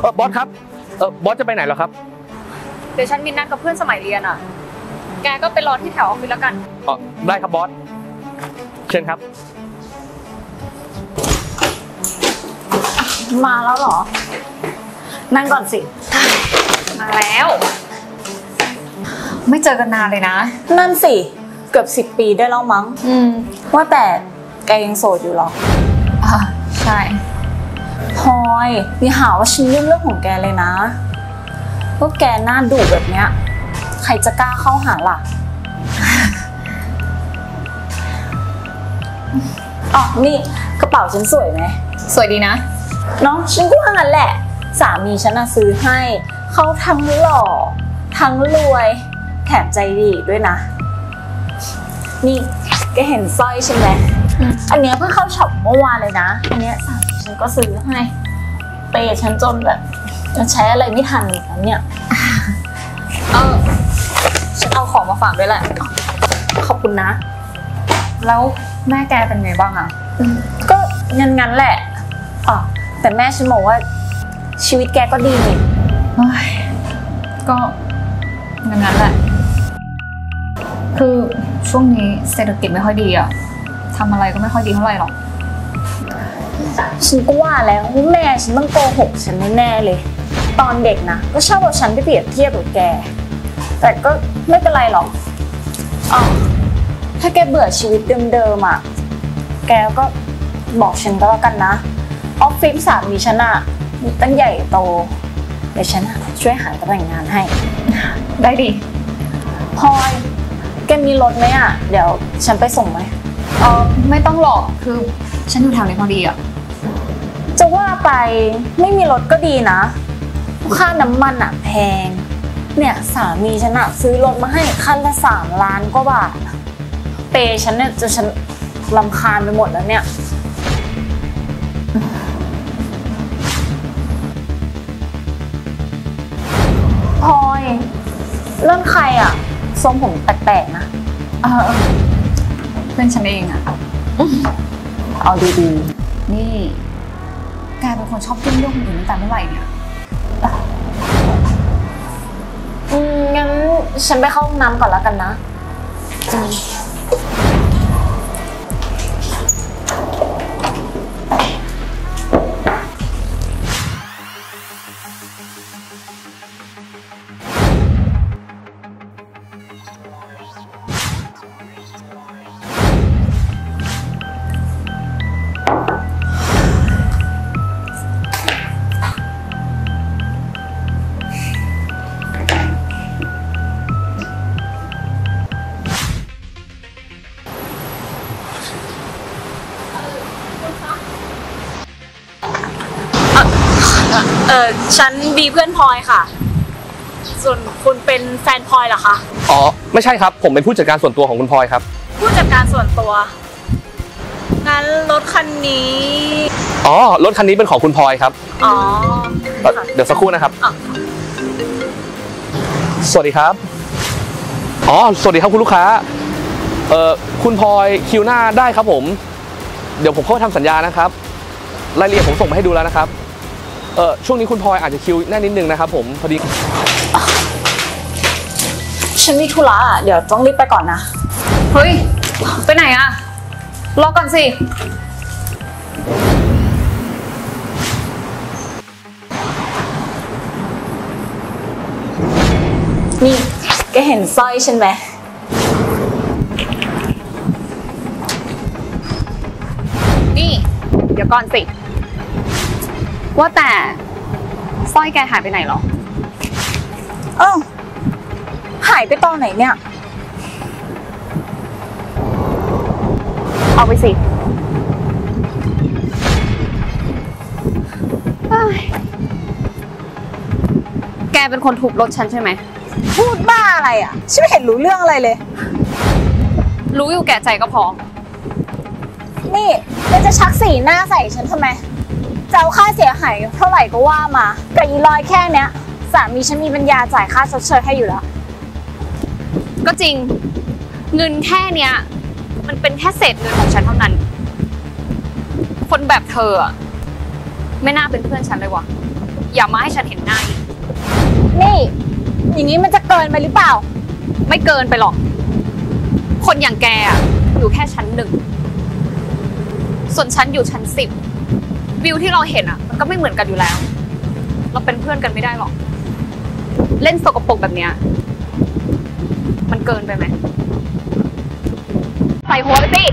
เออบอสครับเออบอสจะไปไหนเหรอครับเดี๋ยวฉันมีนัดกับเพื่อนสมัยเรียนอะ แกก็ไปรอที่แถวออฟฟิศแล้วกัน อ๋อได้ครับบอสเชิญครับ มาแล้วเหรอ นั่งก่อนสิ มาแล้ว ไม่เจอกันนานเลยนะ นั่นสิ เกือบสิบปีได้แล้วมั้ง อืมว่าแต่แกยังโสดอยู่เหรอ อ่าใช่พ ลอยอย่าหาว่าฉันยุ่งเรื่องของแกเลยนะพวกแกหน้าดุแบบเนี้ย ใครจะกล้าเข้าหาล่ะอ๋อนี่กระเป๋าฉันสวยไหมสวยดีนะเนาะฉันก็ว่างั้นแหละ สามีฉันน่ะซื้อให้ เขาทั้งหล่อ ทั้งรวย แถมใจดีอีกด้วยนะ นี่แกเห็นสร้อยใช่ไหมอืมอันเนี้ยเพิ่งเข้าช็อปเมื่อวานเลยนะ อันเนี้ยสามี ฉันก็ซื้อให้ เปย์ฉันจนแบบมันใช้อะไรไม่ทันเลยนเนี่ย เออฉันเอาของมาฝากด้วยแหละ ขอบคุณนะ แล้วแม่แกเป็นไงบ้างอะ ก็งั้นงั้นๆแหละอ๋อแต่แม่ฉันบอกว่าชีวิตแกก็ดีนี่เฮ้ยก็งั้นๆแหละ คือช่วงนี้เศรษฐกิจไม่ค่อยดีอะทำอะไรก็ไม่ค่อยดีเท่าไหร่หรอก ฉันก็ว่าแล้วว่าแม่ฉันต้องโกหกฉันแน่ๆเลย ตอนเด็กนะก็ชอบเอาฉันไปเปรียบเทียบกับแก แต่ก็ไม่เป็นไรหรอกอ๋อถ้าแกเบื่อชีวิตเดิมๆอะ แกก็บอกฉันก็แล้วกันนะ ออฟฟิศสามีฉันอะมีตั้งใหญ่โต เดี๋ยวฉันอะช่วยหาตำแหน่งงานให้ ได้ดิพลอย แกมีรถไหมอะ เดี๋ยวฉันไปส่งไหม เออไม่ต้องหรอกคือฉันอยู่แถวนี้พอดีอะจะว่าไปไม่มีรถก็ดีนะค่าน้ำมันอะแพง เนี่ยสามีฉันอะซื้อรถมาให้คันละสามล้านกว่าบาทเปย์ฉันเนี่ยจนฉันลำคาญไปหมดแล้วเนี่ย พลอยเรื่องใครอะทรงผมแปลกๆนะ เออเออเพื่อนฉันเองอะเอาดีนี่แกเป็นคนชอบยุ่งเรื่องคนอื่นตั้งแต่เมื่อไหร่เนี่ยๆอืมงั้นฉันไปเข้าห้องน้ำก่อนแล้วกันนะ เออฉันบีเพื่อนพลอยค่ะ ส่วนคุณเป็นแฟนพลอยเหรอคะ อ๋อ ไม่ใช่ครับ ผมเป็นผู้จัดการส่วนตัวของคุณพลอยครับ ผู้จัดการส่วนตัว งั้นรถคันนี้ อ๋อ รถคันนี้เป็นของคุณพลอยครับ อ๋อเอ่อเดี๋ยวสักครู่นะครับอะสวัสดีครับ อ๋อ สวัสดีครับคุณลูกค้า เอ่อ คุณพลอยคิวหน้าได้ครับผม เดี๋ยวผมเข้าไปทำสัญญานะครับ รายละเอียดผมส่งมาให้ดูแล้วนะครับ เอ่อช่วงนี้คุณพลอยอาจจะคิวแน่นนิดนึงนะครับผมพอดีฉันมีธุระอะเดี๋ยวต้องรีบไปก่อนนะ เฮ้ย ไปไหนอะรอก่อนสิ นี่แกเห็นสร้อยฉันไหมนี่ เดี๋ยวก่อนสิ ว่าแต่สร้อยแกหายไปไหนเหรอ เอ้าหายไปตอนไหนเนี่ย เอาไปสิเอ้ยแกเป็นคนทุบรถฉันใช่ไหม พูดบ้าอะไรอะ ฉันไม่เห็นรู้เรื่องอะไรเลย รู้อยู่แก่ใจก็พอ นี่แกจะชักสีหน้าใส่ฉันทำไม จะเอาค่าเสียหายเท่าไหร่ก็ว่ามากับอีลอยแค่เนี้ยสามีฉันมีปัญญาจ่ายค่าชดเชยให้อยู่แล้ว ก็จริงเงินแค่เนี้ย มันเป็นแค่เศษเงินของฉันเท่านั้น คนแบบเธออะไม่น่าเป็นเพื่อนฉันเลยว่ะอย่ามาให้ฉันเห็นหน้าอีกนี่ อย่างนี้มันจะเกินไปหรือเปล่า ไม่เกินไปหรอก คนอย่างแกอะอยู่แค่ชั้นหนึ่ง ส่วนฉันอยู่ชั้นสิบ วิวที่เราเห็นอะ มันก็ไม่เหมือนกันอยู่แล้ว เราเป็นเพื่อนกันไม่ได้หรอก เล่นสกปรกแบบเนี้ย มันเกินไปไหม ใส่หัวไปสิ